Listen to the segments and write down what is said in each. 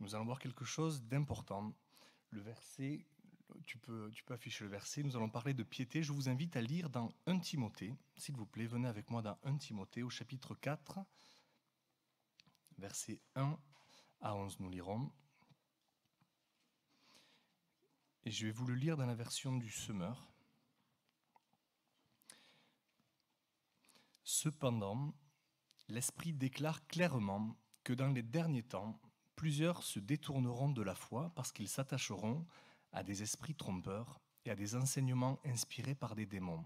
nous allons voir quelque chose d'important. Le verset, tu peux, tu peux afficher le verset, nous allons parler de piété. Je vous invite à lire dans 1 Timothée, s'il vous plaît, venez avec moi dans 1 Timothée au chapitre 4, verset 1 à 11, nous lirons. Et je vais vous le lire dans la version du semeur. Cependant, l'Esprit déclare clairement que dans les derniers temps, plusieurs se détourneront de la foi parce qu'ils s'attacheront à des esprits trompeurs et à des enseignements inspirés par des démons.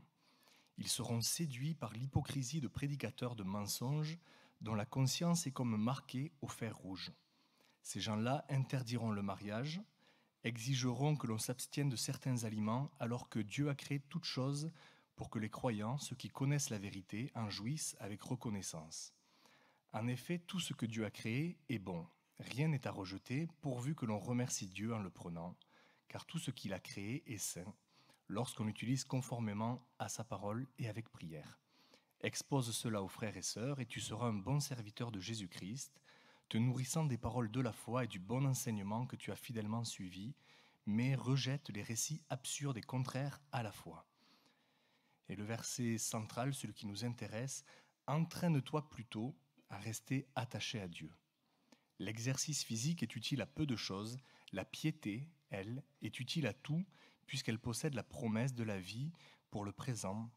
Ils seront séduits par l'hypocrisie de prédicateurs de mensonges dont la conscience est comme marquée au fer rouge. Ces gens-là interdiront le mariage, exigeront que l'on s'abstienne de certains aliments alors que Dieu a créé toutes choses pour que les croyants, ceux qui connaissent la vérité, en jouissent avec reconnaissance. En effet, tout ce que Dieu a créé est bon. Rien n'est à rejeter pourvu que l'on remercie Dieu en le prenant, car tout ce qu'il a créé est saint lorsqu'on l'utilise conformément à sa parole et avec prière. Expose cela aux frères et sœurs et tu seras un bon serviteur de Jésus-Christ, te nourrissant des paroles de la foi et du bon enseignement que tu as fidèlement suivi, mais rejette les récits absurdes et contraires à la foi. Et le verset central, celui qui nous intéresse, entraîne-toi plutôt à rester attaché à Dieu. L'exercice physique est utile à peu de choses, la piété, elle, est utile à tout, puisqu'elle possède la promesse de la vie pour le présent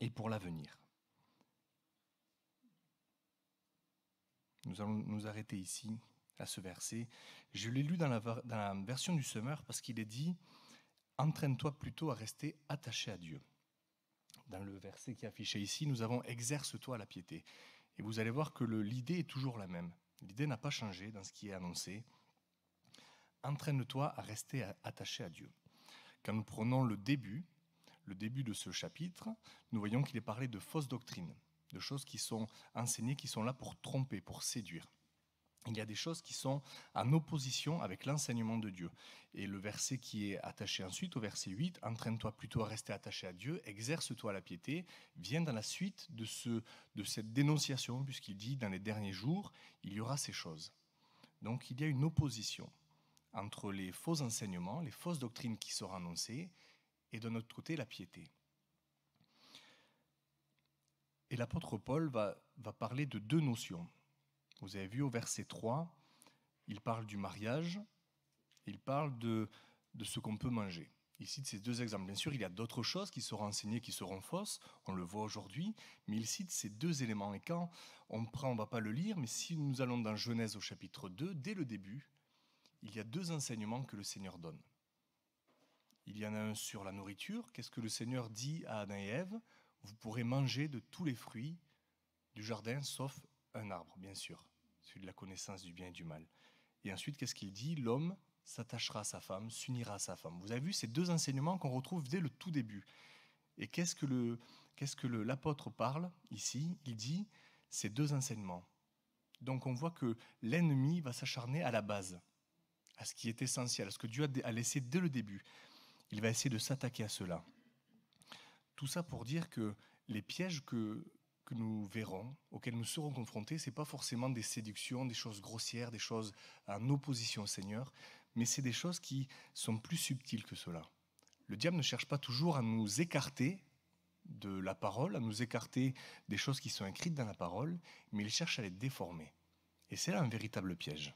et pour l'avenir. Nous allons nous arrêter ici, à ce verset. Je l'ai lu dans la, version du Semeur parce qu'il est dit Entraîne-toi plutôt à rester attaché à Dieu. Dans le verset qui est affiché ici, nous avons Exerce-toi la piété. Et vous allez voir que l'idée est toujours la même. L'idée n'a pas changé dans ce qui est annoncé. Entraîne-toi à rester attaché à Dieu. Quand nous prenons le début, le début de ce chapitre, nous voyons qu'il est parlé de fausses doctrines de choses qui sont enseignées, qui sont là pour tromper, pour séduire. Il y a des choses qui sont en opposition avec l'enseignement de Dieu. Et le verset qui est attaché ensuite, au verset 8, entraîne-toi plutôt à rester attaché à Dieu, exerce-toi la piété, vient dans la suite de, ce, de cette dénonciation, puisqu'il dit, dans les derniers jours, il y aura ces choses. Donc il y a une opposition entre les faux enseignements, les fausses doctrines qui seront annoncées, et de notre côté, la piété. Et l'apôtre Paul va, va parler de deux notions. Vous avez vu au verset 3, il parle du mariage, il parle de, de ce qu'on peut manger. Il cite ces deux exemples. Bien sûr, il y a d'autres choses qui seront enseignées, qui seront fausses, on le voit aujourd'hui, mais il cite ces deux éléments. Et quand on prend, on ne va pas le lire, mais si nous allons dans Genèse au chapitre 2, dès le début, il y a deux enseignements que le Seigneur donne. Il y en a un sur la nourriture. Qu'est-ce que le Seigneur dit à Adam et Ève? Vous pourrez manger de tous les fruits du jardin, sauf un arbre, bien sûr, celui de la connaissance du bien et du mal. Et ensuite, qu'est-ce qu'il dit? L'homme s'attachera à sa femme, s'unira à sa femme. Vous avez vu ces deux enseignements qu'on retrouve dès le tout début. Et qu'est-ce que l'apôtre parle ici? Il dit ces deux enseignements. Donc on voit que l'ennemi va s'acharner à la base, à ce qui est essentiel, à ce que Dieu a laissé dès le début. Il va essayer de s'attaquer à cela. Tout ça pour dire que les pièges que, que nous verrons, auxquels nous serons confrontés, ce n'est pas forcément des séductions, des choses grossières, des choses en opposition au Seigneur, mais c'est des choses qui sont plus subtiles que cela. Le diable ne cherche pas toujours à nous écarter de la parole, à nous écarter des choses qui sont écrites dans la parole, mais il cherche à les déformer. Et c'est là un véritable piège.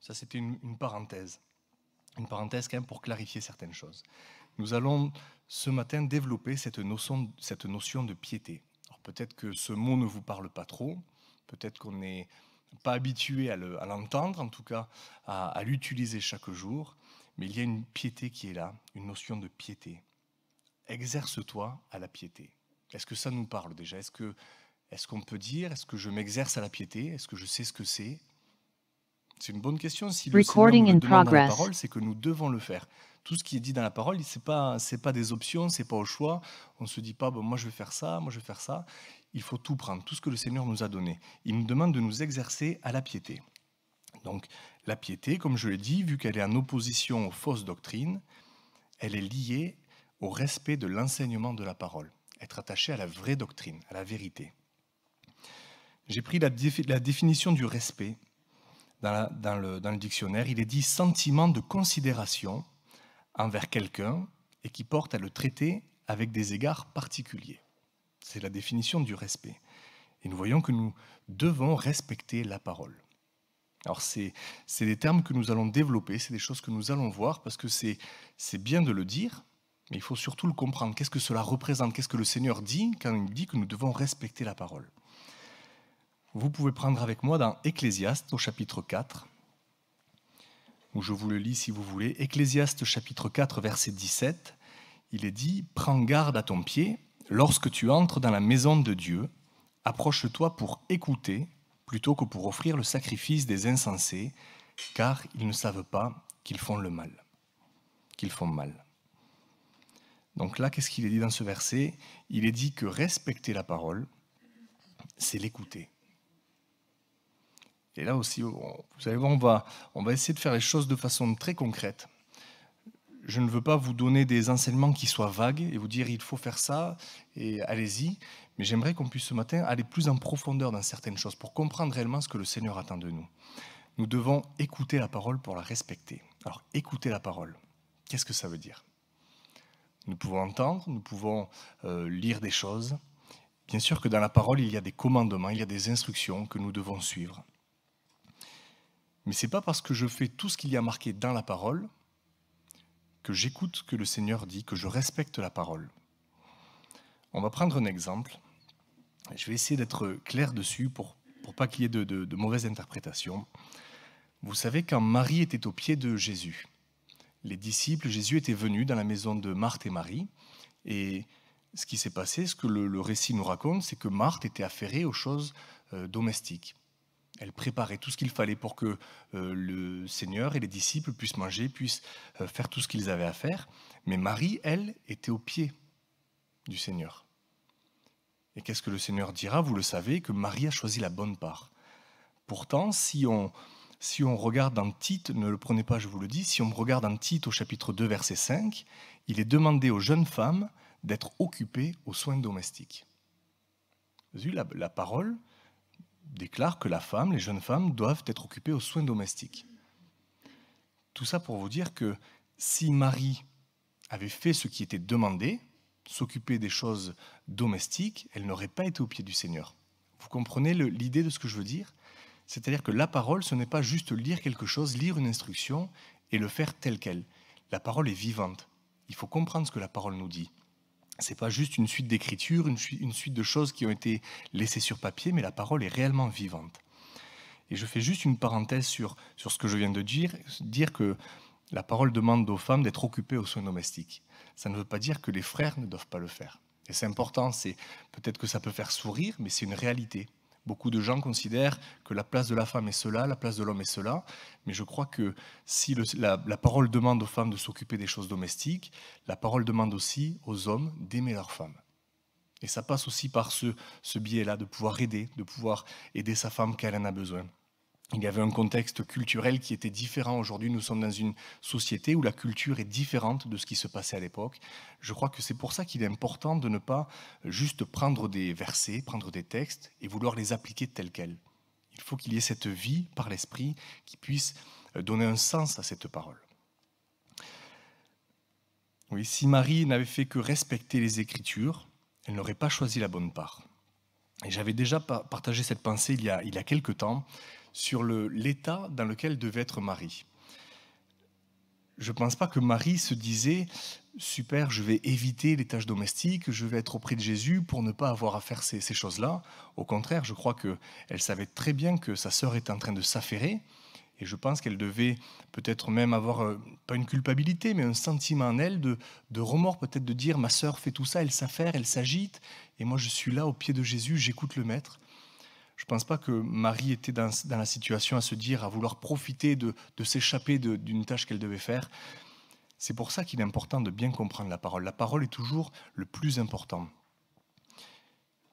Ça, c'était une, parenthèse. Une parenthèse quand même pour clarifier certaines choses. Nous allons ce matin développer cette notion de piété. Peut-être que ce mot ne vous parle pas trop, peut-être qu'on n'est pas habitué à l'entendre, en tout cas à, l'utiliser chaque jour, mais il y a une piété qui est là, une notion de piété. Exerce-toi à la piété. Est-ce que ça nous parle déjà? Est-ce est-ce qu'on peut dire, est-ce que je m'exerce à la piété? Est-ce que je sais ce que c'est? C'est une bonne question. Si le Recording Seigneur nous demande dans la parole, c'est que nous devons le faire tout ce qui est dit dans la parole, ce n'est pas, pas des options, ce n'est pas au choix. On ne se dit pas, bon, moi je vais faire ça, moi je vais faire ça. Il faut tout prendre, tout ce que le Seigneur nous a donné. Il nous demande de nous exercer à la piété. Donc la piété, comme je l'ai dit, vu qu'elle est en opposition aux fausses doctrines, elle est liée au respect de l'enseignement de la parole, être attaché à la vraie doctrine, à la vérité. J'ai pris la, la définition du respect dans, le, le dictionnaire, il est dit sentiment de considération envers quelqu'un et qui porte à le traiter avec des égards particuliers. C'est la définition du respect. Et nous voyons que nous devons respecter la parole. Alors c'est des termes que nous allons développer, c'est des choses que nous allons voir, parce que c'est bien de le dire, mais il faut surtout le comprendre. Qu'est-ce que cela représente? Qu'est-ce que le Seigneur dit quand il dit que nous devons respecter la parole? Vous pouvez prendre avec moi dans Ecclésiaste au chapitre 4, où je vous le lis si vous voulez. Ecclésiaste chapitre 4 verset 17, il est dit, Prends garde à ton pied lorsque tu entres dans la maison de Dieu, approche-toi pour écouter plutôt que pour offrir le sacrifice des insensés, car ils ne savent pas qu'ils font le mal, qu'ils font mal. Donc là, qu'est-ce qu'il est dit dans ce verset? Il est dit que respecter la parole, c'est l'écouter. Et là aussi, vous allez voir, on va, essayer de faire les choses de façon très concrète. Je ne veux pas vous donner des enseignements qui soient vagues et vous dire il faut faire ça et allez-y, mais j'aimerais qu'on puisse ce matin aller plus en profondeur dans certaines choses pour comprendre réellement ce que le Seigneur attend de nous. Nous devons écouter la parole pour la respecter. Alors, écouter la parole, qu'est-ce que ça veut dire? Nous pouvons entendre, nous pouvons euh, lire des choses. Bien sûr que dans la parole, il y a des commandements, il y a des instructions que nous devons suivre. Mais ce n'est pas parce que je fais tout ce qu'il y a marqué dans la parole que j'écoute ce que le Seigneur dit, que je respecte la parole. On va prendre un exemple. Je vais essayer d'être clair dessus pour, pour pas qu'il y ait de, de mauvaises interprétations. Vous savez, quand Marie était au pied de Jésus, les disciples, Jésus était venu dans la maison de Marthe et Marie. Et ce qui s'est passé, ce que le, récit nous raconte, c'est que Marthe était affairée aux choses euh, domestiques. Elle préparait tout ce qu'il fallait pour que euh, le Seigneur et les disciples puissent manger, puissent euh, faire tout ce qu'ils avaient à faire. Mais Marie, elle, était au pied du Seigneur. Et qu'est-ce que le Seigneur dira? Vous le savez, que Marie a choisi la bonne part. Pourtant, si on, si on regarde dans Tite, ne le prenez pas, je vous le dis, si on regarde dans Tite au chapitre 2, verset 5, il est demandé aux jeunes femmes d'être occupées aux soins domestiques. La, la parole déclare que la femme, les jeunes femmes, doivent être occupées aux soins domestiques. Tout ça pour vous dire que si Marie avait fait ce qui était demandé, s'occuper des choses domestiques, elle n'aurait pas été au pied du Seigneur. Vous comprenez l'idée de ce que je veux dire? C'est-à-dire que la parole, ce n'est pas juste lire quelque chose, lire une instruction et le faire tel quel. La parole est vivante. Il faut comprendre ce que la parole nous dit. Ce n'est pas juste une suite d'écritures, une, suite de choses qui ont été laissées sur papier, mais la parole est réellement vivante. Et je fais juste une parenthèse sur, sur ce que je viens de dire, dire que la parole demande aux femmes d'être occupées aux soins domestiques. Ça ne veut pas dire que les frères ne doivent pas le faire. Et c'est important, c'est peut-être que ça peut faire sourire, mais c'est une réalité. Beaucoup de gens considèrent que la place de la femme est cela, la place de l'homme est cela, mais je crois que si la, parole demande aux femmes de s'occuper des choses domestiques, la parole demande aussi aux hommes d'aimer leurs femmes. Et ça passe aussi par ce, biais-là, de pouvoir aider, de pouvoir aider sa femme quand elle en a besoin il y avait un contexte culturel qui était différent. Aujourd'hui, nous sommes dans une société où la culture est différente de ce qui se passait à l'époque. Je crois que c'est pour ça qu'il est important de ne pas juste prendre des versets, prendre des textes et vouloir les appliquer tels quels. Il faut qu'il y ait cette vie par l'esprit qui puisse donner un sens à cette parole. Oui, si Marie n'avait fait que respecter les Écritures, elle n'aurait pas choisi la bonne part. Et j'avais déjà partagé cette pensée il y a, il y a quelque temps sur l'état dans lequel devait être Marie. Je ne pense pas que Marie se disait super, je vais éviter les tâches domestiques, je vais être auprès de Jésus pour ne pas avoir à faire ces, choses-là. Au contraire, je crois qu'elle savait très bien que sa sœur était en train de s'affairer. Et je pense qu'elle devait peut-être même avoir, euh, pas une culpabilité, mais un sentiment en elle de, de remords, peut-être de dire, ma sœur fait tout ça, elle s'affaire, elle s'agite, et moi je suis là au pied de Jésus, j'écoute le Maître. Je ne pense pas que Marie était dans, la situation à se dire, à vouloir profiter de, s'échapper d'une tâche qu'elle devait faire. C'est pour ça qu'il est important de bien comprendre la parole. La parole est toujours le plus important.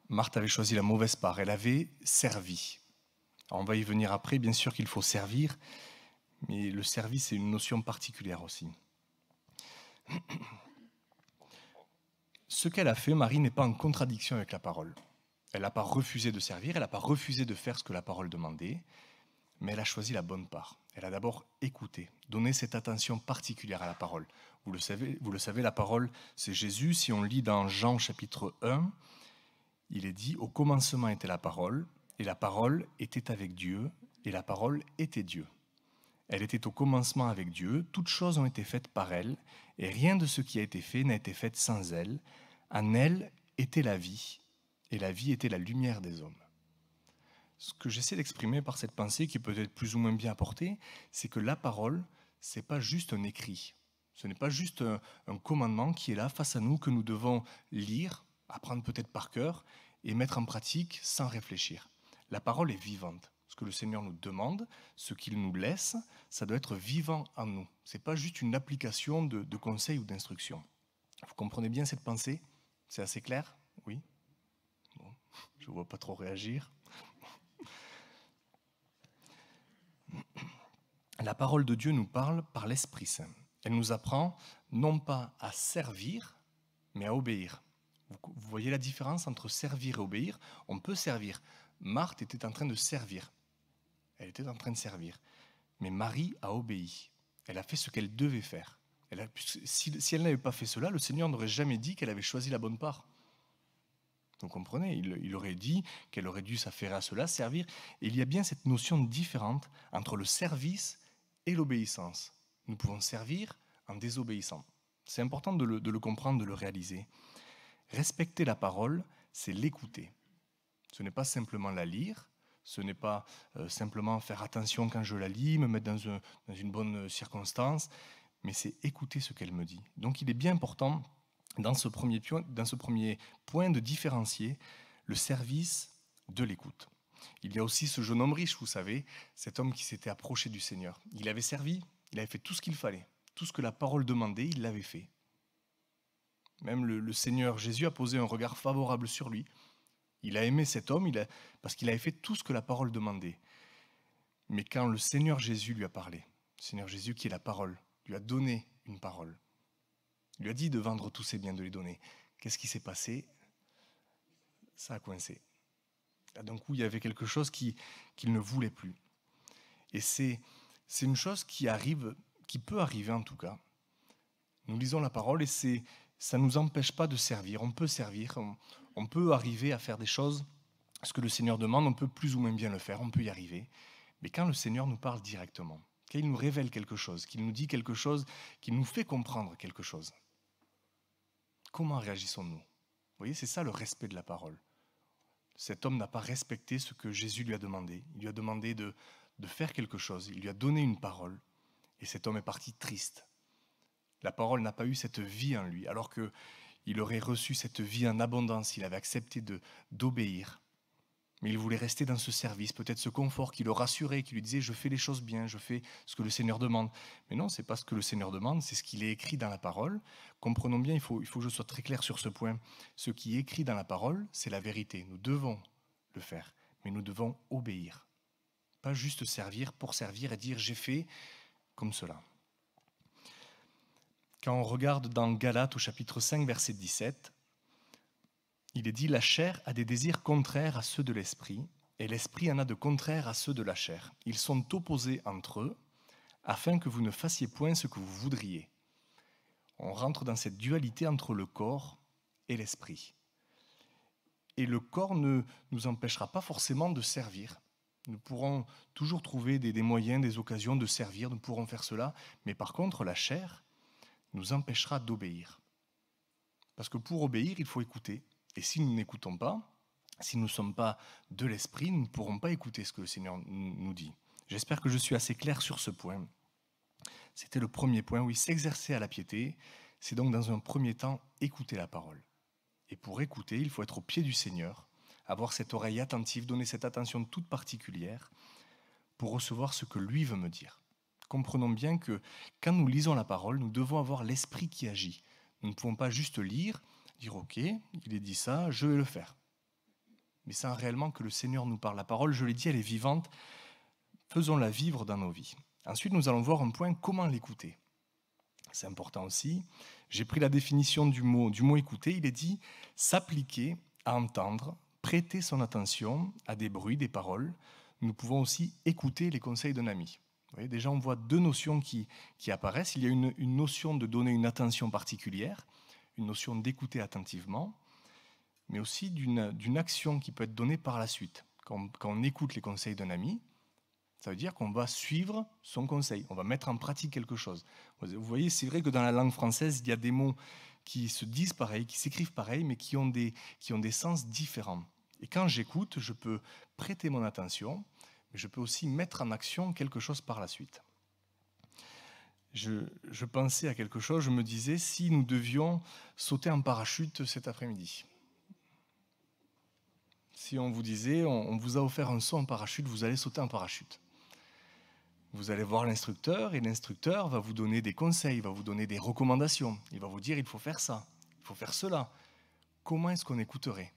Marthe avait choisi la mauvaise part, elle avait servi. on va y venir après, bien sûr qu'il faut servir, mais le service est une notion particulière aussi. Ce qu'elle a fait, Marie, n'est pas en contradiction avec la parole. Elle n'a pas refusé de servir, elle n'a pas refusé de faire ce que la parole demandait, mais elle a choisi la bonne part. Elle a d'abord écouté, donné cette attention particulière à la parole. Vous le savez, vous le savez la parole, c'est Jésus. Si on lit dans Jean chapitre 1, il est dit, au commencement était la parole, et la parole était avec Dieu, et la parole était Dieu. Elle était au commencement avec Dieu, toutes choses ont été faites par elle, et rien de ce qui a été fait n'a été fait sans elle. En elle était la vie, et la vie était la lumière des hommes. Ce que j'essaie d'exprimer par cette pensée, qui peut être plus ou moins bien apportée, c'est que la parole, c'est pas juste un écrit. Ce n'est pas juste un, commandement qui est là face à nous que nous devons lire, apprendre peut-être par cœur et mettre en pratique sans réfléchir. La parole est vivante. Ce que le Seigneur nous demande, ce qu'il nous laisse, ça doit être vivant en nous. Ce n'est pas juste une application de, de conseils ou d'instructions. Vous comprenez bien cette pensée? C'est assez clair? Je ne vois pas trop réagir. La parole de Dieu nous parle par l'Esprit Saint. Elle nous apprend non pas à servir, mais à obéir. Vous voyez la différence entre servir et obéir? On peut servir. Marthe était en train de servir. Elle était en train de servir. Mais Marie a obéi. Elle a fait ce qu'elle devait faire. Si, elle n'avait pas fait cela, le Seigneur n'aurait jamais dit qu'elle avait choisi la bonne part. Vous comprenez il, aurait dit qu'elle aurait dû s'affairer à cela, servir. Et il y a bien cette notion différente entre le service et l'obéissance. Nous pouvons servir en désobéissant. C'est important de le, comprendre, de le réaliser. Respecter la parole, c'est l'écouter. Ce n'est pas simplement la lire, ce n'est pas euh, simplement faire attention quand je la lis, me mettre dans une bonne circonstance, mais c'est écouter ce qu'elle me dit. Donc il est bien important dans ce premier, point de différencier le service de l'écoute. Il y a aussi ce jeune homme riche, vous savez, cet homme qui s'était approché du Seigneur. Il avait servi, il avait fait tout ce qu'il fallait, tout ce que la parole demandait, il l'avait fait. Même le, Seigneur Jésus a posé un regard favorable sur lui. Il a aimé cet homme parce qu'il avait fait tout ce que la parole demandait. Mais quand le Seigneur Jésus lui a parlé, le Seigneur Jésus qui est la parole, lui a donné une parole, il lui a dit de vendre tous ses biens, de les donner, qu'est-ce qui s'est passé? Ça a coincé. D'un coup, il y avait quelque chose qu'il qui ne voulait plus. Et c'est une chose qui arrive, qui peut arriver en tout cas. Nous lisons la parole et c'est ça ne nous empêche pas de servir. On peut servir, on, on, peut arriver à faire des choses, ce que le Seigneur demande, on peut plus ou moins bien le faire, on peut y arriver. Mais quand le Seigneur nous parle directement, quand il nous révèle quelque chose, qu'il nous dit quelque chose, qu'il nous fait comprendre quelque chose, comment réagissons-nous Vous voyez, c'est ça le respect de la parole. Cet homme n'a pas respecté ce que Jésus lui a demandé. Il lui a demandé de, de faire quelque chose, il lui a donné une parole, et cet homme est parti triste la parole n'a pas eu cette vie en lui, alors qu'il aurait reçu cette vie en abondance, il avait accepté d'obéir. Mais il voulait rester dans ce service, peut-être ce confort qui le rassurait, qui lui disait je fais les choses bien, je fais ce que le Seigneur demande. Mais non, c'est pas ce que le Seigneur demande, c'est ce qu'il est écrit dans la parole. Comprenons bien, il faut, il faut que je sois très clair sur ce point. Ce qui est écrit dans la parole, c'est la vérité. Nous devons le faire, mais nous devons obéir. Pas juste servir pour servir et dire j'ai fait comme cela. Quand on regarde dans Galates au chapitre 5, verset 17, il est dit La chair a des désirs contraires à ceux de l'esprit, et l'esprit en a de contraires à ceux de la chair. Ils sont opposés entre eux, afin que vous ne fassiez point ce que vous voudriez. On rentre dans cette dualité entre le corps et l'esprit. Et le corps ne nous empêchera pas forcément de servir. Nous pourrons toujours trouver des, des moyens, des occasions de servir, nous pourrons faire cela, mais par contre, la chair, nous empêchera d'obéir. Parce que pour obéir, il faut écouter. Et si nous n'écoutons pas, si nous ne sommes pas de l'esprit, nous ne pourrons pas écouter ce que le Seigneur nous dit. J'espère que je suis assez clair sur ce point. C'était le premier point, oui, s'exercer à la piété, c'est donc dans un premier temps écouter la parole. Et pour écouter, il faut être au pied du Seigneur, avoir cette oreille attentive, donner cette attention toute particulière pour recevoir ce que lui veut me dire comprenons bien que quand nous lisons la parole, nous devons avoir l'esprit qui agit. Nous ne pouvons pas juste lire, dire OK, il est dit ça, je vais le faire. Mais c'est réellement que le Seigneur nous parle. La parole, je l'ai dit, elle est vivante. Faisons-la vivre dans nos vies. Ensuite, nous allons voir un point, comment l'écouter. C'est important aussi. J'ai pris la définition du mot, du mot écouter. Il est dit s'appliquer à entendre, prêter son attention à des bruits, des paroles, nous pouvons aussi écouter les conseils d'un ami. Vous voyez, déjà, on voit deux notions qui, qui apparaissent. Il y a une, une, notion de donner une attention particulière, une notion d'écouter attentivement, mais aussi d'une action qui peut être donnée par la suite. Quand, on écoute les conseils d'un ami, ça veut dire qu'on va suivre son conseil, on va mettre en pratique quelque chose. Vous voyez, c'est vrai que dans la langue française, il y a des mots qui se disent pareil, qui s'écrivent pareil, mais qui ont, des, qui ont des sens différents. Et quand j'écoute, je peux prêter mon attention, mais je peux aussi mettre en action quelque chose par la suite. Je, pensais à quelque chose, je me disais, si nous devions sauter en parachute cet après-midi, si on vous disait, on, on vous a offert un saut en parachute, vous allez sauter en parachute. Vous allez voir l'instructeur et l'instructeur va vous donner des conseils, va vous donner des recommandations. Il va vous dire il faut faire ça, il faut faire cela. Comment est-ce qu'on écouterait?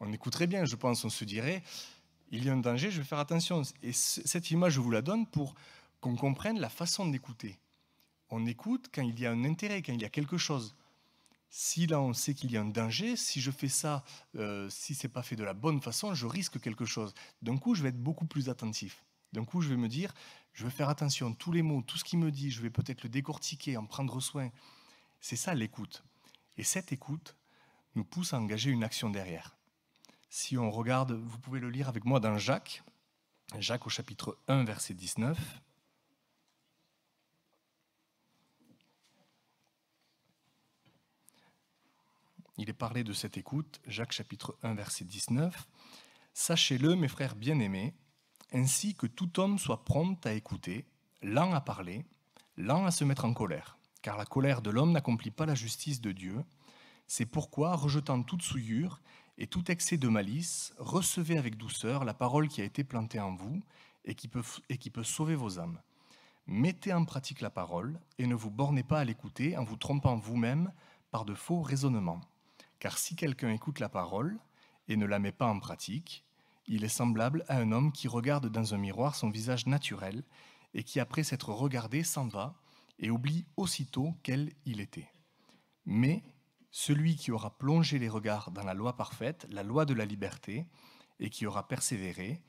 On écouterait bien, je pense. On se dirait il y a un danger, je vais faire attention. Et cette image, je vous la donne pour qu'on comprenne la façon d'écouter. On écoute quand il y a un intérêt, quand il y a quelque chose. Si là on sait qu'il y a un danger, si je fais ça, euh, si c'est pas fait de la bonne façon, je risque quelque chose. D'un coup, je vais être beaucoup plus attentif. D'un coup, je vais me dire, je vais faire attention, tous les mots, tout ce qu'il me dit, je vais peut-être le décortiquer, en prendre soin. C'est ça l'écoute. Et cette écoute nous pousse à engager une action derrière. Si on regarde, vous pouvez le lire avec moi dans Jacques, Jacques au chapitre 1, verset 19. Il est parlé de cette écoute, Jacques chapitre 1, verset 19. Sachez-le, mes frères bien-aimés, ainsi que tout homme soit prompt à écouter, lent à parler, lent à se mettre en colère, car la colère de l'homme n'accomplit pas la justice de Dieu. C'est pourquoi, rejetant toute souillure et tout excès de malice, recevez avec douceur la parole qui a été plantée en vous et qui peut, et qui peut sauver vos âmes. Mettez en pratique la parole et ne vous bornez pas à l'écouter en vous trompant vous-même par de faux raisonnements. Car si quelqu'un écoute la parole et ne la met pas en pratique, il est semblable à un homme qui regarde dans un miroir son visage naturel et qui, après s'être regardé, s'en va et oublie aussitôt quel il était. Mais celui qui aura plongé les regards dans la loi parfaite, la loi de la liberté, et qui aura persévéré,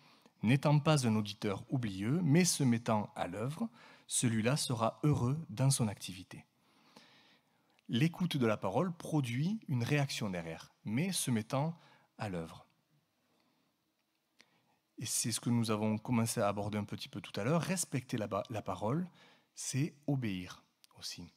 n'étant pas un auditeur oublieux, mais se mettant à l'œuvre, celui-là sera heureux dans son activité. L'écoute de la parole produit une réaction derrière, mais se mettant à l'œuvre. Et c'est ce que nous avons commencé à aborder un petit peu tout à l'heure. Respecter la, parole, c'est obéir aussi.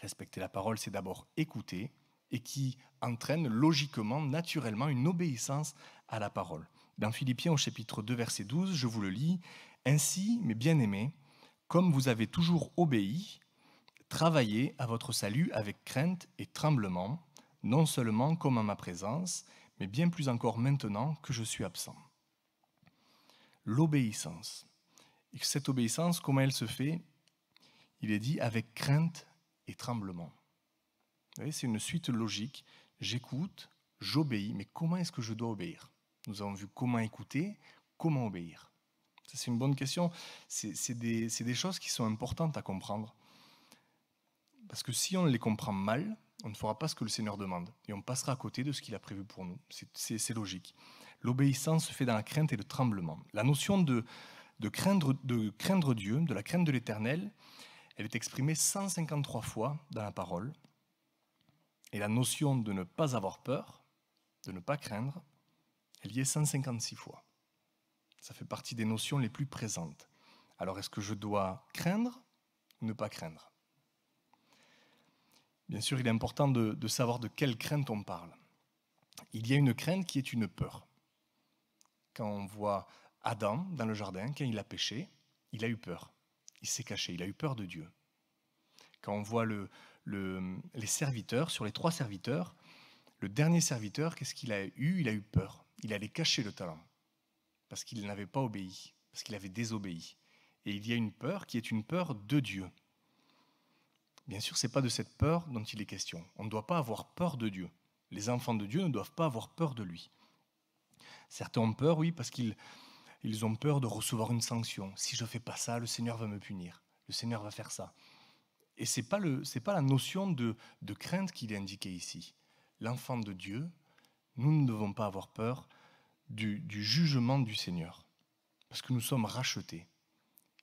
Respecter la parole, c'est d'abord écouter et qui entraîne logiquement, naturellement, une obéissance à la parole. Dans Philippiens au chapitre 2, verset 12, je vous le lis, Ainsi, mes bien-aimés, comme vous avez toujours obéi, travaillez à votre salut avec crainte et tremblement, non seulement comme en ma présence, mais bien plus encore maintenant que je suis absent l'obéissance. Et cette obéissance, comment elle se fait? Il est dit avec crainte et tremblement. C'est une suite logique. J'écoute, j'obéis, mais comment est-ce que je dois obéir? Nous avons vu comment écouter, comment obéir. C'est une bonne question. C'est des, des, choses qui sont importantes à comprendre. Parce que si on les comprend mal, on ne fera pas ce que le Seigneur demande. Et on passera à côté de ce qu'il a prévu pour nous. C'est logique. L'obéissance se fait dans la crainte et le tremblement. La notion de, craindre, craindre Dieu, de la crainte de l'éternel, elle est exprimée 153 fois dans la parole. Et la notion de ne pas avoir peur, de ne pas craindre, elle y est 156 fois. Ça fait partie des notions les plus présentes. Alors est-ce que je dois craindre ou ne pas craindre? Bien sûr, il est important de, savoir de quelle crainte on parle. Il y a une crainte qui est une peur quand on voit Adam dans le jardin, quand il a péché, il a eu peur. Il s'est caché, il a eu peur de Dieu. Quand on voit le, les serviteurs, sur les trois serviteurs, le dernier serviteur, qu'est-ce qu'il a eu? Il a eu peur. Il allait cacher le talent parce qu'il n'avait pas obéi, parce qu'il avait désobéi. Et il y a une peur qui est une peur de Dieu. Bien sûr, ce n'est pas de cette peur dont il est question. On ne doit pas avoir peur de Dieu. Les enfants de Dieu ne doivent pas avoir peur de lui. Certains ont peur, oui, parce qu'ils ils ont peur de recevoir une sanction. Si je ne fais pas ça, le Seigneur va me punir. Le Seigneur va faire ça. Et ce n'est pas, la notion de, de crainte qu'il est indiquée ici. L'enfant de Dieu, nous ne devons pas avoir peur du, jugement du Seigneur, parce que nous sommes rachetés.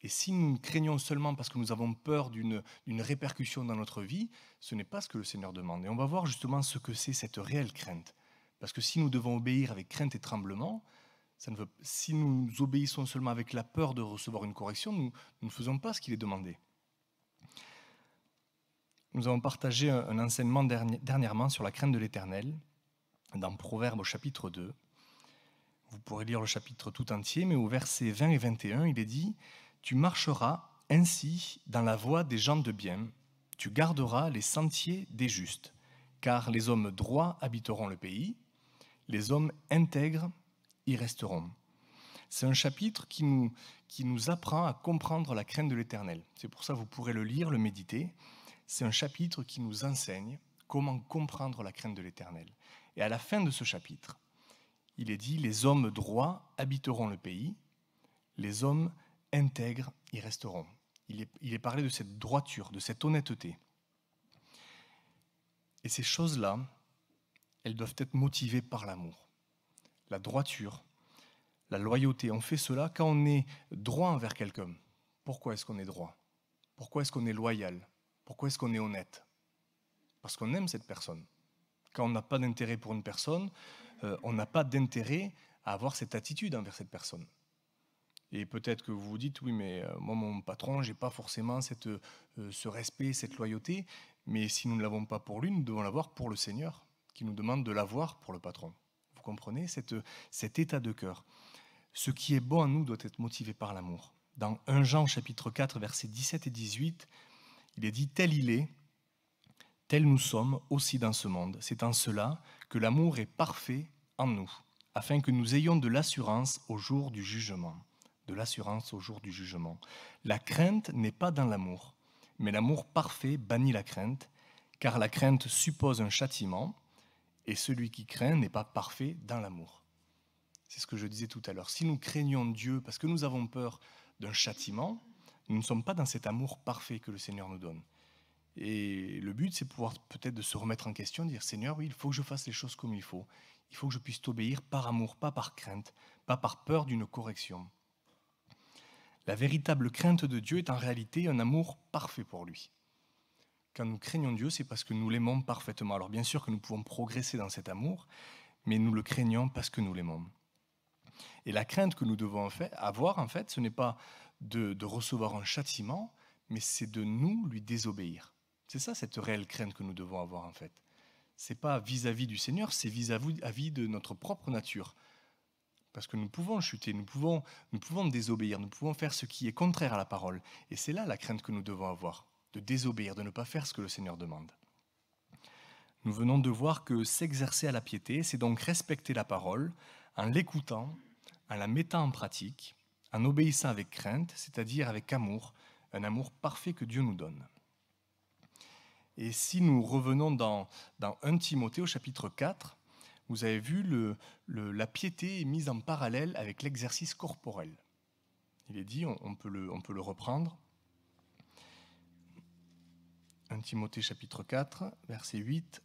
Et si nous craignons seulement parce que nous avons peur d'une répercussion dans notre vie, ce n'est pas ce que le Seigneur demande. Et on va voir justement ce que c'est cette réelle crainte. Parce que si nous devons obéir avec crainte et tremblement, si nous obéissons seulement avec la peur de recevoir une correction, nous, nous ne faisons pas ce qu'il est demandé. Nous avons partagé un enseignement dernièrement sur la crainte de l'Éternel dans Proverbe au chapitre 2. Vous pourrez lire le chapitre tout entier, mais au verset 20 et 21, il est dit Tu marcheras ainsi dans la voie des gens de bien, tu garderas les sentiers des justes, car les hommes droits habiteront le pays, les hommes intègres y resteront. C'est un chapitre qui nous, apprend à comprendre la crainte de l'Éternel. C'est pour ça que vous pourrez le lire, le méditer. C'est un chapitre qui nous enseigne comment comprendre la crainte de l'Éternel. Et à la fin de ce chapitre, il est dit, les hommes droits habiteront le pays, les hommes intègres y resteront. Il est, il est parlé de cette droiture, de cette honnêteté. Et ces choses-là, elles doivent être motivées par l'amour. La droiture, la loyauté, on fait cela quand on est droit envers quelqu'un. Pourquoi est-ce qu'on est droit? Pourquoi est-ce qu'on est loyal? Pourquoi est-ce qu'on est honnête? Parce qu'on aime cette personne. Quand on n'a pas d'intérêt pour une personne, euh, on n'a pas d'intérêt à avoir cette attitude envers cette personne. Et peut-être que vous vous dites, oui, mais euh, moi, mon patron, je n'ai pas forcément cette, euh, ce respect, cette loyauté. Mais si nous ne l'avons pas pour lui, nous devons l'avoir pour le Seigneur, qui nous demande de l'avoir pour le patron. Vous comprenez cette, cet état de cœur Ce qui est bon en nous doit être motivé par l'amour. Dans 1 Jean chapitre 4, versets 17 et 18, il est dit, tel il est, Tels nous sommes aussi dans ce monde. C'est en cela que l'amour est parfait en nous, afin que nous ayons de l'assurance au jour du jugement. De l'assurance au jour du jugement. La crainte n'est pas dans l'amour, mais l'amour parfait bannit la crainte, car la crainte suppose un châtiment, et celui qui craint n'est pas parfait dans l'amour. C'est ce que je disais tout à l'heure. Si nous craignons Dieu parce que nous avons peur d'un châtiment, nous ne sommes pas dans cet amour parfait que le Seigneur nous donne. Et le but, c'est pouvoir peut-être de se remettre en question, dire Seigneur, oui, il faut que je fasse les choses comme il faut. Il faut que je puisse t'obéir par amour, pas par crainte, pas par peur d'une correction. La véritable crainte de Dieu est en réalité un amour parfait pour lui. Quand nous craignons Dieu, c'est parce que nous l'aimons parfaitement. Alors bien sûr que nous pouvons progresser dans cet amour, mais nous le craignons parce que nous l'aimons. Et la crainte que nous devons avoir, en fait, ce n'est pas de, de recevoir un châtiment, mais c'est de nous lui désobéir. C'est ça cette réelle crainte que nous devons avoir en fait. C'est pas vis-à-vis du Seigneur, c'est vis-à-vis de notre propre nature. Parce que nous pouvons chuter, nous pouvons, nous pouvons désobéir, nous pouvons faire ce qui est contraire à la parole. Et c'est là la crainte que nous devons avoir, de désobéir, de ne pas faire ce que le Seigneur demande. Nous venons de voir que s'exercer à la piété, c'est donc respecter la parole en l'écoutant, en la mettant en pratique, en obéissant avec crainte, c'est-à-dire avec amour, un amour parfait que Dieu nous donne. Et si nous revenons dans, dans 1 Timothée au chapitre 4, vous avez vu, la piété est mise en parallèle avec l'exercice corporel. Il est dit, on, peut le, on peut le reprendre. 1 Timothée chapitre 4, verset 8.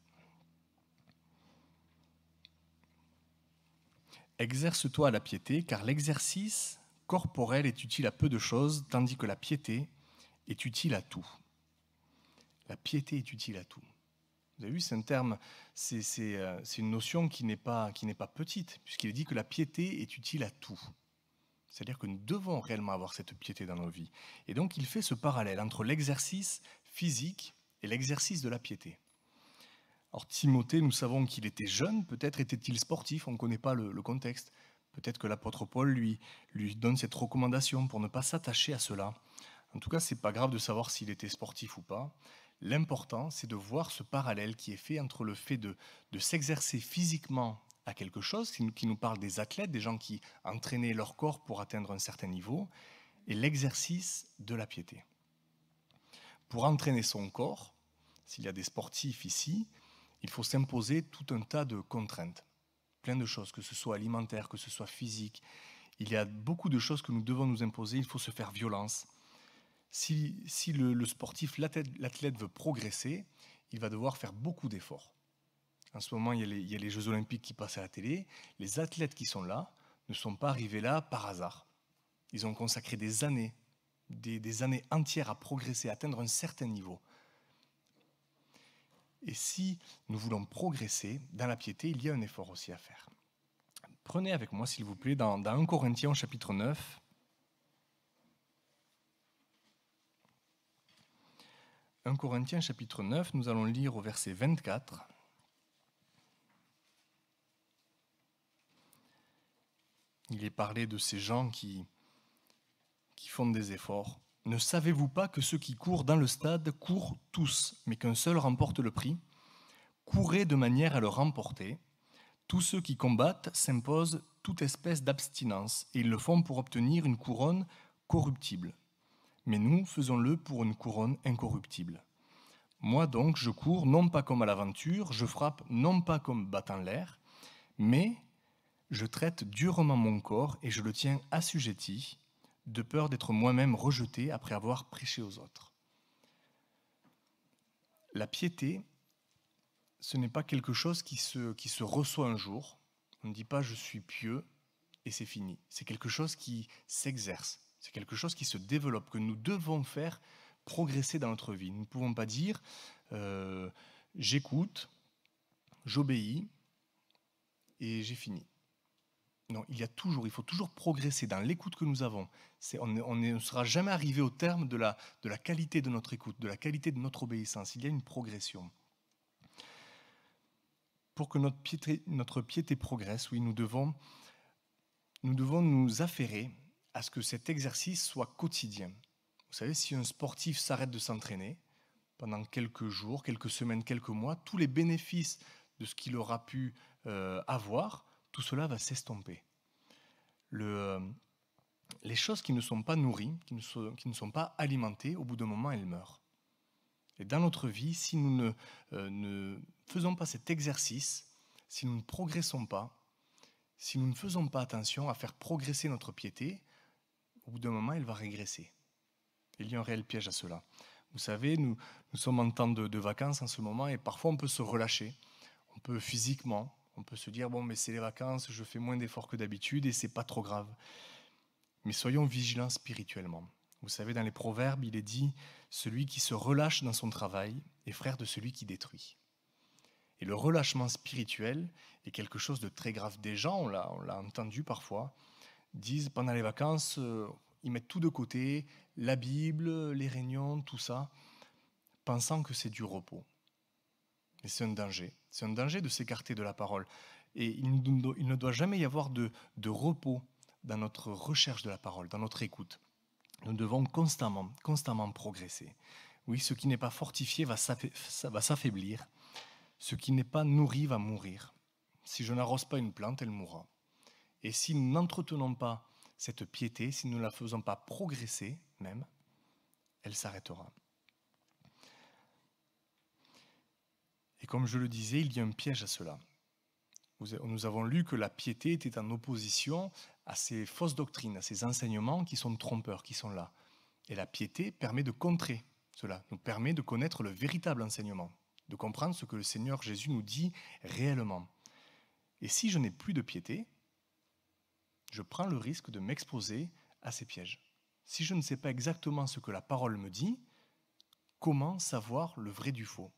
Exerce-toi à la piété, car l'exercice corporel est utile à peu de choses, tandis que la piété est utile à tout. La piété est utile à tout. Vous avez vu, c'est un terme, c'est euh, une notion qui n'est pas, pas petite, puisqu'il dit que la piété est utile à tout. C'est-à-dire que nous devons réellement avoir cette piété dans nos vies. Et donc il fait ce parallèle entre l'exercice physique et l'exercice de la piété. Or Timothée, nous savons qu'il était jeune, peut-être était-il sportif, on ne connaît pas le, le contexte. Peut-être que l'apôtre Paul lui, lui donne cette recommandation pour ne pas s'attacher à cela. En tout cas, c'est pas grave de savoir s'il était sportif ou pas. L'important, c'est de voir ce parallèle qui est fait entre le fait de, s'exercer physiquement à quelque chose, qui nous, parle des athlètes, des gens qui entraînaient leur corps pour atteindre un certain niveau, et l'exercice de la piété. Pour entraîner son corps, s'il y a des sportifs ici, il faut s'imposer tout un tas de contraintes, plein de choses, que ce soit alimentaire, que ce soit physique. Il y a beaucoup de choses que nous devons nous imposer, il faut se faire violence si, le, sportif, l'athlète veut progresser, il va devoir faire beaucoup d'efforts. En ce moment, il y, a les, Jeux olympiques qui passent à la télé. Les athlètes qui sont là ne sont pas arrivés là par hasard. Ils ont consacré des années, des, des années entières à progresser, à atteindre un certain niveau. Et si nous voulons progresser dans la piété, il y a un effort aussi à faire. Prenez avec moi, s'il vous plaît, dans, dans 1 Corinthiens chapitre 9. 1 Corinthiens chapitre 9, nous allons lire au verset 24. Il est parlé de ces gens qui, qui font des efforts. Ne savez-vous pas que ceux qui courent dans le stade courent tous, mais qu'un seul remporte le prix? Courez de manière à le remporter. Tous ceux qui combattent s'imposent toute espèce d'abstinence, et ils le font pour obtenir une couronne corruptible. Mais nous faisons-le pour une couronne incorruptible. Moi donc, je cours non pas comme à l'aventure, je frappe non pas comme battant l'air, mais je traite durement mon corps et je le tiens assujetti, de peur d'être moi-même rejeté après avoir prêché aux autres. La piété, ce n'est pas quelque chose qui se, qui se reçoit un jour. On ne dit pas je suis pieux et c'est fini. C'est quelque chose qui s'exerce. C'est quelque chose qui se développe, que nous devons faire progresser dans notre vie. Nous ne pouvons pas dire euh, j'écoute, j'obéis et j'ai fini. Non, il y a toujours, il faut toujours progresser dans l'écoute que nous avons. on, ne sera jamais arrivé au terme de la, de la qualité de notre écoute, de la qualité de notre obéissance. Il y a une progression. Pour que notre piété, notre piété progresse, oui, nous devons, nous devons nous affairer à ce que cet exercice soit quotidien. Vous savez, si un sportif s'arrête de s'entraîner pendant quelques jours, quelques semaines, quelques mois, tous les bénéfices de ce qu'il aura pu euh, avoir tout cela va s'estomper. Euh, les choses qui ne sont pas nourries, qui ne sont, pas alimentées, au bout d'un moment, elles meurent. Et dans notre vie, si nous euh, ne faisons pas cet exercice, si nous ne progressons pas, si nous ne faisons pas attention à faire progresser notre piété, au bout d'un moment, elle va régresser. Il y a un réel piège à cela. Vous savez, nous, sommes en temps de, vacances en ce moment et parfois on peut se relâcher. On peut physiquement, on peut se dire, bon, mais c'est les vacances, je fais moins d'efforts que d'habitude et c'est pas trop grave. Mais soyons vigilants spirituellement. Vous savez, dans les proverbes, il est dit, celui qui se relâche dans son travail est frère de celui qui détruit. Et le relâchement spirituel est quelque chose de très grave. Gens, on l'a entendu parfois, disent pendant les vacances, euh, ils mettent tout de côté, la Bible, les réunions, tout ça, pensant que c'est du repos. Et c'est un danger. C'est un danger de s'écarter de la parole. Et il ne doit jamais y avoir de, de, repos dans notre recherche de la parole, dans notre écoute. Nous devons constamment, constamment progresser. Oui, ce qui n'est pas fortifié va s'affaiblir. Ce qui n'est pas nourri va mourir. Si je n'arrose pas une plante, elle mourra. Et si nous n'entretenons pas cette piété, si nous ne la faisons pas progresser même, elle s'arrêtera. Et comme je le disais, il y a un piège à cela. Nous avons lu que la piété était en opposition à ces fausses doctrines, à ces enseignements qui sont trompeurs, qui sont là. Et la piété permet de contrer cela, nous permet de connaître le véritable enseignement, de comprendre ce que le Seigneur Jésus nous dit réellement. Et si je n'ai plus de piété, je prends le risque de m'exposer à ces pièges. Si je ne sais pas exactement ce que la parole me dit, comment savoir le vrai du faux?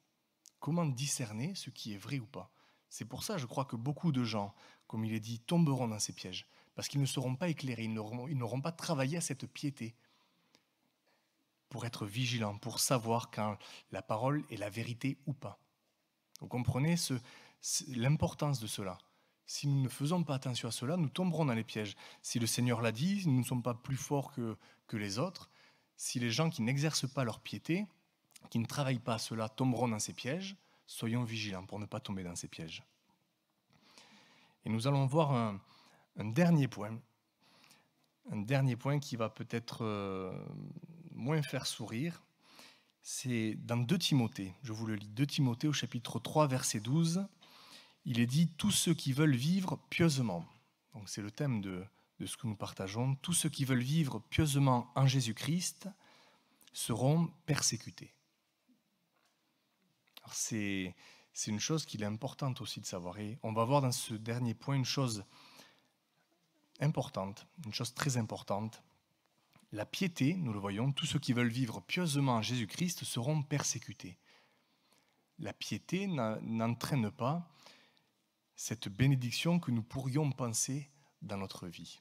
Comment discerner ce qui est vrai ou pas? C'est pour ça, je crois que beaucoup de gens, comme il est dit, tomberont dans ces pièges, parce qu'ils ne seront pas éclairés, ils n'auront pas travaillé à cette piété pour être vigilants, pour savoir quand la parole est la vérité ou pas. Vous comprenez l'importance de cela si nous ne faisons pas attention à cela, nous tomberons dans les pièges. Si le Seigneur l'a dit, nous ne sommes pas plus forts que, les autres. Si les gens qui n'exercent pas leur piété, qui ne travaillent pas à cela tomberont dans ces pièges, soyons vigilants pour ne pas tomber dans ces pièges. Et nous allons voir un, dernier point, un dernier point qui va peut-être euh, moins faire sourire, c'est dans 2 Timothée, je vous le lis, 2 Timothée au chapitre 3, verset 12, il est dit tous ceux qui veulent vivre pieusement. Donc c'est le thème de, ce que nous partageons. Tous ceux qui veulent vivre pieusement en Jésus-Christ seront persécutés c'est c'est une chose qu'il est importante aussi de savoir. Et on va voir dans ce dernier point une chose importante, une chose très importante. La piété, nous le voyons, tous ceux qui veulent vivre pieusement en Jésus-Christ seront persécutés. La piété n'entraîne pas cette bénédiction que nous pourrions penser dans notre vie.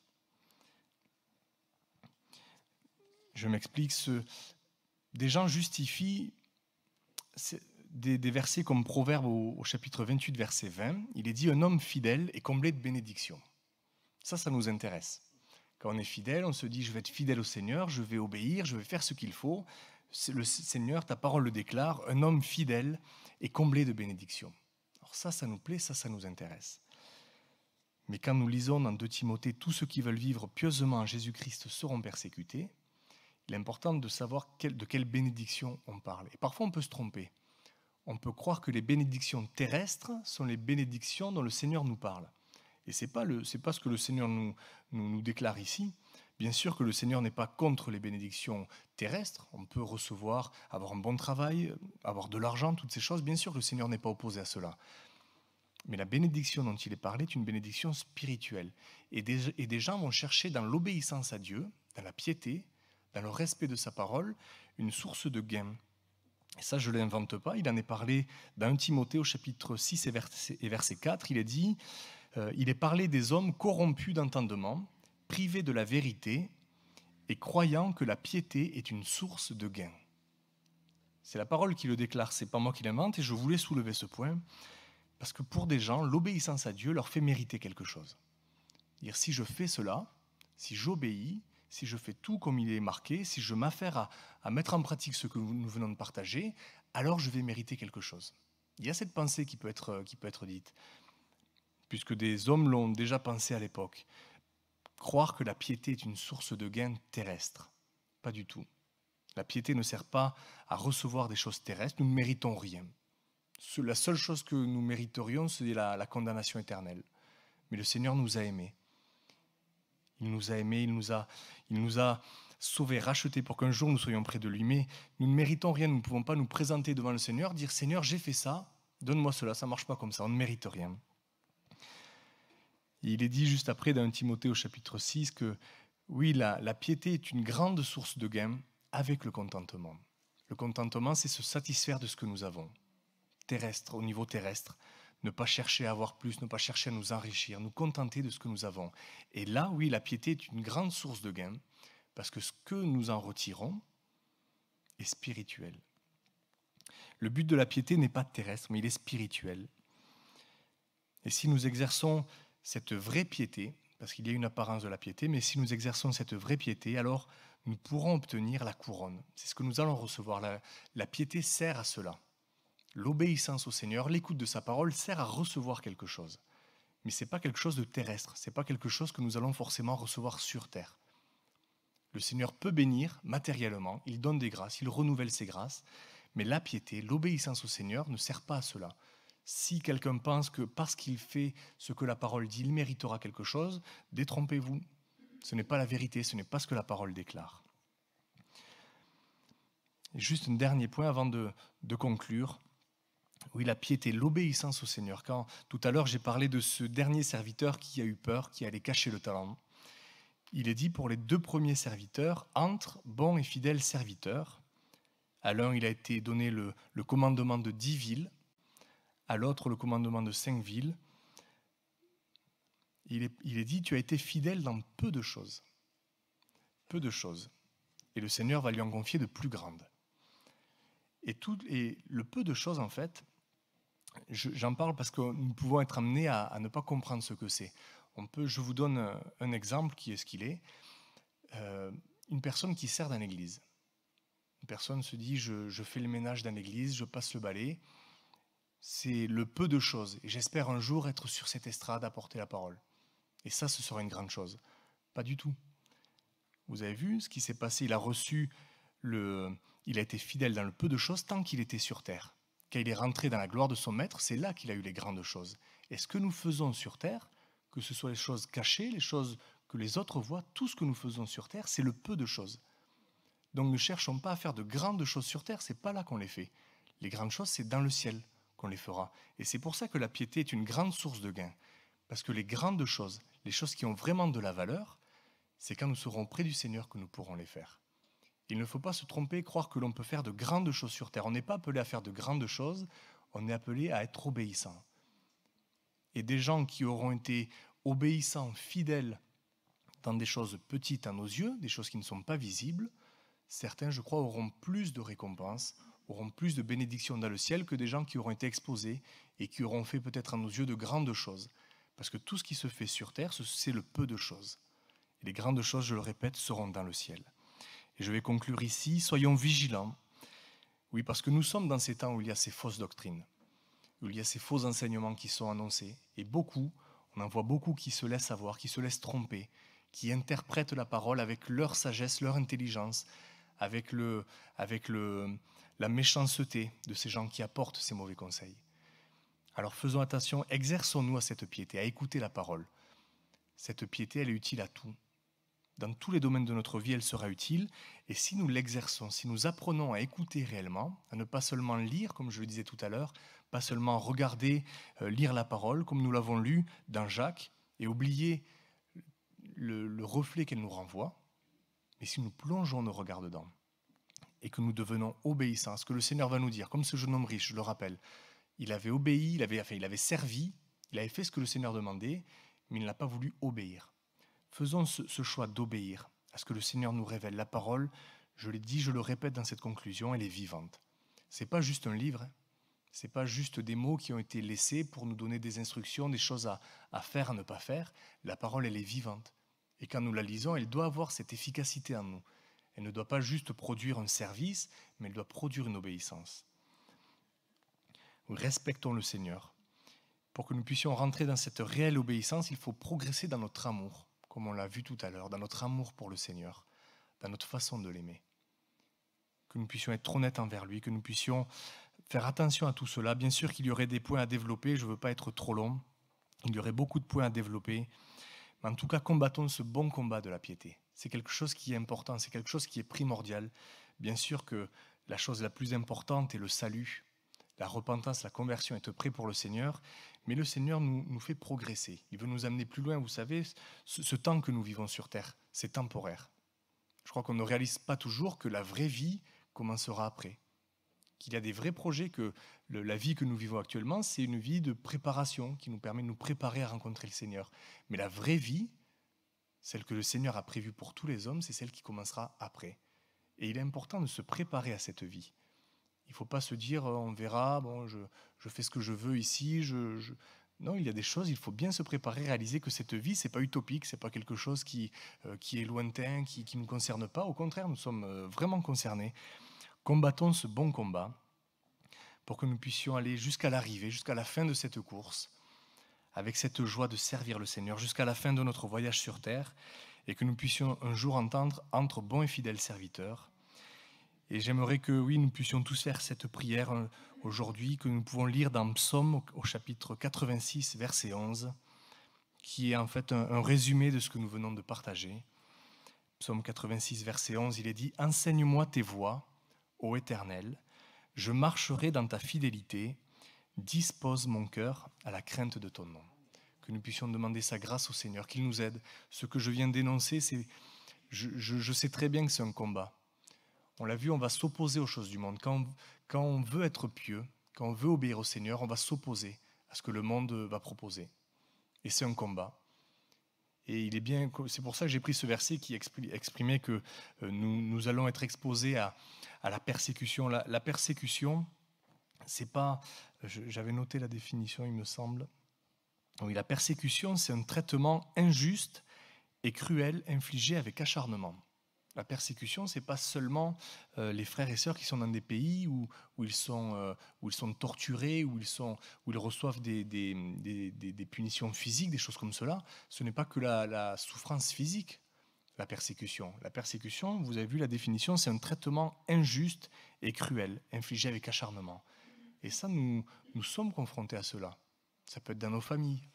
Je m'explique, ce... des gens justifient des, versets comme Proverbe au, au, chapitre 28, verset 20. Il est dit Un homme fidèle est comblé de bénédictions. Ça, ça nous intéresse. Quand on est fidèle, on se dit Je vais être fidèle au Seigneur, je vais obéir, je vais faire ce qu'il faut. Le Seigneur, ta parole le déclare Un homme fidèle est comblé de bénédictions. Ça, ça nous plaît, ça, ça nous intéresse. Mais quand nous lisons dans 2 Timothée Tous ceux qui veulent vivre pieusement en Jésus-Christ seront persécutés, il est important de savoir de quelle bénédiction on parle. Et parfois, on peut se tromper. On peut croire que les bénédictions terrestres sont les bénédictions dont le Seigneur nous parle. Et ce n'est pas, pas, ce que le Seigneur nous, nous, déclare ici. Bien sûr que le Seigneur n'est pas contre les bénédictions terrestres. On peut recevoir, avoir un bon travail, avoir de l'argent, toutes ces choses. Bien sûr que le Seigneur n'est pas opposé à cela. Mais la bénédiction dont il est parlé est une bénédiction spirituelle. Et des, gens vont chercher dans l'obéissance à Dieu, dans la piété, dans le respect de sa parole, une source de gain. Et ça, je ne l'invente pas. Il en est parlé dans Timothée au chapitre 6 et verset, et verset 4. Il est dit euh, Il est parlé des hommes corrompus d'entendement, privés de la vérité et croyant que la piété est une source de gain. C'est la parole qui le déclare, c'est pas moi qui l'invente, et je voulais soulever ce point, parce que pour des gens, l'obéissance à Dieu leur fait mériter quelque chose. Dire si je fais cela, si j'obéis, si je fais tout comme il est marqué, si je m'affaire à, mettre en pratique ce que nous venons de partager, alors je vais mériter quelque chose. Il y a cette pensée qui peut être, être dite, puisque des hommes l'ont déjà pensé à l'époque. Croire que la piété est une source de gain terrestre. Pas du tout. La piété ne sert pas à recevoir des choses terrestres, nous ne méritons rien. La seule chose que nous mériterions, c'est la, la condamnation éternelle. Mais le Seigneur nous a aimés. Il nous a aimés, il nous a, il nous a sauvés, rachetés pour qu'un jour nous soyons près de lui. Mais nous ne méritons rien, nous ne pouvons pas nous présenter devant le Seigneur, dire Seigneur, j'ai fait ça, donne-moi cela. Ça ne marche pas comme ça, on ne mérite rien. Il est dit juste après dans Timothée au chapitre 6 que oui, la, la piété est une grande source de gain avec le contentement. Le contentement, c'est se satisfaire de ce que nous avons, terrestre, au niveau terrestre ne pas chercher à avoir plus, ne pas chercher à nous enrichir, nous contenter de ce que nous avons. Et là, oui, la piété est une grande source de gain, parce que ce que nous en retirons est spirituel. Le but de la piété n'est pas terrestre, mais il est spirituel. Et si nous exerçons cette vraie piété, parce qu'il y a une apparence de la piété, mais si nous exerçons cette vraie piété, alors nous pourrons obtenir la couronne. C'est ce que nous allons recevoir. La, piété sert à cela. L'obéissance au Seigneur, l'écoute de sa parole sert à recevoir quelque chose. Mais ce n'est pas quelque chose de terrestre, ce n'est pas quelque chose que nous allons forcément recevoir sur terre. Le Seigneur peut bénir matériellement, il donne des grâces, il renouvelle ses grâces, mais la piété, l'obéissance au Seigneur ne sert pas à cela. Si quelqu'un pense que parce qu'il fait ce que la parole dit, il méritera quelque chose, détrompez-vous. Ce n'est pas la vérité, ce n'est pas ce que la parole déclare. Juste un dernier point avant de, de conclure. Oui, la piété, l'obéissance au Seigneur. Quand tout à l'heure j'ai parlé de ce dernier serviteur qui a eu peur, qui allait cacher le talent, il est dit pour les deux premiers serviteurs, entre bons et fidèles serviteurs. À l'un, il a été donné le, le commandement de dix villes, à l'autre le commandement de cinq villes. Il est, dit, tu as été fidèle dans peu de choses. Peu de choses. Et le Seigneur va lui en confier de plus grandes. Et, tout, et le peu de choses, en fait, J'en parle parce que nous pouvons être amenés à, ne pas comprendre ce que c'est. On peut, je vous donne un, exemple qui est ce qu'il est. Euh, une personne qui sert dans l'église. Une personne se dit je, je fais le ménage dans l'église, je passe le balai. C'est le peu de choses. Et j'espère un jour être sur cette estrade à porter la parole. Et ça, ce sera une grande chose. Pas du tout. Vous avez vu ce qui s'est passé? Il a reçu le. Il a été fidèle dans le peu de choses tant qu'il était sur terre. Quand il est rentré dans la gloire de son maître, c'est là qu'il a eu les grandes choses. Et ce que nous faisons sur terre, que ce soit les choses cachées, les choses que les autres voient, tout ce que nous faisons sur terre, c'est le peu de choses. Donc ne cherchons pas à faire de grandes choses sur terre, c'est pas là qu'on les fait. Les grandes choses, c'est dans le ciel qu'on les fera. Et c'est pour ça que la piété est une grande source de gain. Parce que les grandes choses, les choses qui ont vraiment de la valeur, c'est quand nous serons près du Seigneur que nous pourrons les faire. Il ne faut pas se tromper et croire que l'on peut faire de grandes choses sur terre. On n'est pas appelé à faire de grandes choses, on est appelé à être obéissant. Et des gens qui auront été obéissants, fidèles dans des choses petites à nos yeux, des choses qui ne sont pas visibles, certains, je crois, auront plus de récompenses, auront plus de bénédictions dans le ciel que des gens qui auront été exposés et qui auront fait peut-être à nos yeux de grandes choses. Parce que tout ce qui se fait sur terre, c'est le peu de choses. Et les grandes choses, je le répète, seront dans le ciel. Et je vais conclure ici, soyons vigilants. Oui, parce que nous sommes dans ces temps où il y a ces fausses doctrines, où il y a ces faux enseignements qui sont annoncés. Et beaucoup, on en voit beaucoup qui se laissent avoir, qui se laissent tromper, qui interprètent la parole avec leur sagesse, leur intelligence, avec, le, avec le, la méchanceté de ces gens qui apportent ces mauvais conseils. Alors faisons attention, exerçons-nous à cette piété, à écouter la parole. Cette piété, elle est utile à tout. Dans tous les domaines de notre vie, elle sera utile. Et si nous l'exerçons, si nous apprenons à écouter réellement, à ne pas seulement lire, comme je le disais tout à l'heure, pas seulement regarder, euh, lire la parole, comme nous l'avons lu dans Jacques, et oublier le, reflet qu'elle nous renvoie, mais si nous plongeons nos regards dedans et que nous devenons obéissants à ce que le Seigneur va nous dire, comme ce jeune homme riche, je le rappelle, il avait obéi, il avait, il avait servi, il avait fait ce que le Seigneur demandait, mais il n'a pas voulu obéir. Faisons ce, choix d'obéir à ce que le Seigneur nous révèle. La parole, je l'ai dit, je le répète dans cette conclusion, elle est vivante. C'est pas juste un livre, hein. Ce n'est pas juste des mots qui ont été laissés pour nous donner des instructions, des choses à, à, faire, à ne pas faire. La parole, elle est vivante. Et quand nous la lisons, elle doit avoir cette efficacité en nous. Elle ne doit pas juste produire un service, mais elle doit produire une obéissance. Respectons le Seigneur. Pour que nous puissions rentrer dans cette réelle obéissance, il faut progresser dans notre amour, comme on l'a vu tout à l'heure, dans notre amour pour le Seigneur, dans notre façon de l'aimer. Que nous puissions être honnêtes envers lui, que nous puissions faire attention à tout cela. Bien sûr qu'il y aurait des points à développer, je ne veux pas être trop long, il y aurait beaucoup de points à développer, mais en tout cas, combattons ce bon combat de la piété. C'est quelque chose qui est important, c'est quelque chose qui est primordial. Bien sûr que la chose la plus importante est le salut, la repentance, la conversion, être prêt pour le Seigneur, mais le Seigneur nous, fait progresser. Il veut nous amener plus loin. Vous savez, ce, temps que nous vivons sur Terre, c'est temporaire. Je crois qu'on ne réalise pas toujours que la vraie vie commencera après qu'il y a des vrais projets, que la vie que nous vivons actuellement, c'est une vie de préparation qui nous permet de nous préparer à rencontrer le Seigneur. Mais la vraie vie, celle que le Seigneur a prévue pour tous les hommes, c'est celle qui commencera après. Et il est important de se préparer à cette vie. Il ne faut pas se dire, euh, on verra, bon, je, fais ce que je veux ici. Je. Non, il y a des choses, il faut bien se préparer, réaliser que cette vie, c'est pas utopique, c'est pas quelque chose qui, euh, qui est lointain, qui ne nous concerne pas. Au contraire, nous sommes euh, vraiment concernés. Combattons ce bon combat pour que nous puissions aller jusqu'à l'arrivée, jusqu'à la fin de cette course, avec cette joie de servir le Seigneur, jusqu'à la fin de notre voyage sur terre, et que nous puissions un jour entendre entre bons et fidèles serviteurs. Et j'aimerais que, oui, nous puissions tous faire cette prière euh, aujourd'hui, que nous pouvons lire dans Psaume au chapitre 86, verset 11, qui est en fait un, un résumé de ce que nous venons de partager. Psaume 86, verset 11, il est dit Enseigne-moi tes voies ô Éternel, je marcherai dans ta fidélité, dispose mon cœur à la crainte de ton nom. Que nous puissions demander sa grâce au Seigneur, qu'il nous aide. Ce que je viens d'énoncer, c'est, je, sais très bien que c'est un combat. On l'a vu, on va s'opposer aux choses du monde. Quand, quand on veut être pieux, quand on veut obéir au Seigneur, on va s'opposer à ce que le monde va proposer. Et c'est un combat. Et il est bien, c'est pour ça que j'ai pris ce verset qui exprimait que euh, nous, allons être exposés à la persécution. La, persécution, c'est pas. J'avais noté la définition, il me semble. La persécution, c'est un traitement injuste et cruel infligé avec acharnement. La persécution, c'est pas seulement euh, les frères et sœurs qui sont dans des pays où, ils, sont, euh, où ils sont torturés, où ils, sont, où ils reçoivent des, des, des, des, punitions physiques, des choses comme cela. Ce n'est pas que la, la souffrance physique la persécution. La persécution, vous avez vu la définition, c'est un traitement injuste et cruel, infligé avec acharnement. Et ça, nous, nous sommes confrontés à cela. Ça peut être dans nos familles,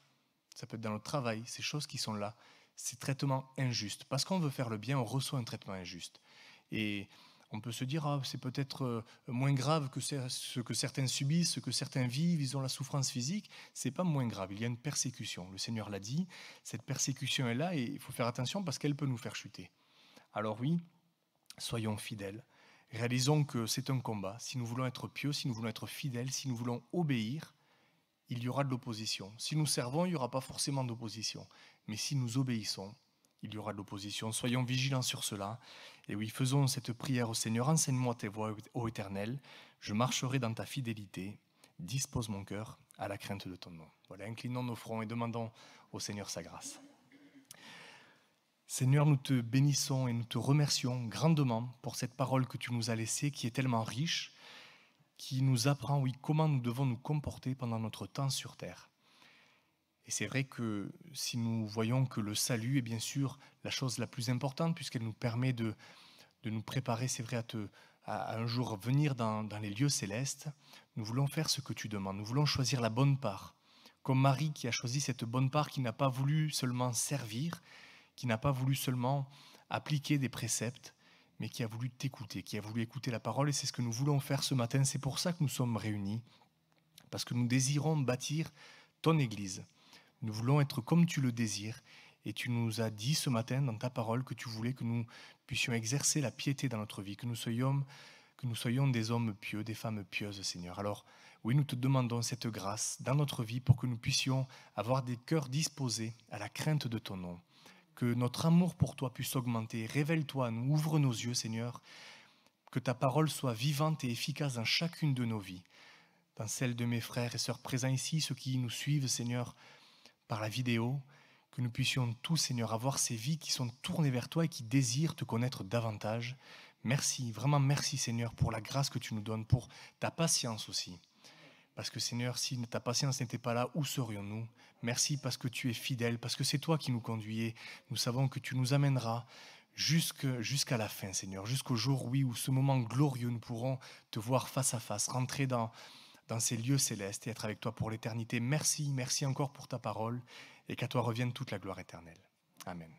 ça peut être dans notre travail, ces choses qui sont là. Ces traitements injustes. Parce qu'on veut faire le bien, on reçoit un traitement injuste. Et On peut se dire, ah, c'est peut-être euh, moins grave que ce que certains subissent, ce que certains vivent, ils ont la souffrance physique. C'est pas moins grave, il y a une persécution. Le Seigneur l'a dit, cette persécution est là et il faut faire attention parce qu'elle peut nous faire chuter. Alors oui, soyons fidèles. Réalisons que c'est un combat. Si nous voulons être pieux, si nous voulons être fidèles, si nous voulons obéir, il y aura de l'opposition. Si nous servons, il n'y aura pas forcément d'opposition. Mais si nous obéissons, il y aura de l'opposition. Soyons vigilants sur cela. Et oui, faisons cette prière au Seigneur. Enseigne-moi tes voies, ô Éternel. Je marcherai dans ta fidélité. Dispose mon cœur à la crainte de ton nom. Voilà, inclinons nos fronts et demandons au Seigneur sa grâce. Seigneur, nous te bénissons et nous te remercions grandement pour cette parole que tu nous as laissée, qui est tellement riche, qui nous apprend, oui, comment nous devons nous comporter pendant notre temps sur terre. Et c'est vrai que si nous voyons que le salut est bien sûr la chose la plus importante, puisqu'elle nous permet de, de nous préparer, c'est vrai, à, un jour venir dans, dans les lieux célestes, nous voulons faire ce que tu demandes. Nous voulons choisir la bonne part. Comme Marie qui a choisi cette bonne part, qui n'a pas voulu seulement servir, qui n'a pas voulu seulement appliquer des préceptes, mais qui a voulu t'écouter, qui a voulu écouter la parole. Et c'est ce que nous voulons faire ce matin. C'est pour ça que nous sommes réunis, parce que nous désirons bâtir ton Église. Nous voulons être comme tu le désires. Et tu nous as dit ce matin dans ta parole que tu voulais que nous puissions exercer la piété dans notre vie, que nous soyons, que nous soyons des hommes pieux, des femmes pieuses, Seigneur. Alors, oui, nous te demandons cette grâce dans notre vie pour que nous puissions avoir des cœurs disposés à la crainte de ton nom. Que notre amour pour toi puisse augmenter. Révèle-toi, nous ouvre nos yeux, Seigneur. Que ta parole soit vivante et efficace dans chacune de nos vies, dans celle de mes frères et sœurs présents ici, ceux qui nous suivent, Seigneur, par la vidéo, que nous puissions tous, Seigneur, avoir ces vies qui sont tournées vers toi et qui désirent te connaître davantage. Merci, vraiment merci, Seigneur, pour la grâce que tu nous donnes, pour ta patience aussi. Parce que, Seigneur, si ta patience n'était pas là, où serions-nous? Merci parce que tu es fidèle, parce que c'est toi qui nous conduis. Nous savons que tu nous amèneras jusqu'à la fin, Seigneur, jusqu'au jour, oui, où ce moment glorieux, nous pourrons te voir face à face, rentrer dans, dans ces lieux célestes et être avec toi pour l'éternité. Merci, merci encore pour ta parole et qu'à toi revienne toute la gloire éternelle. Amen.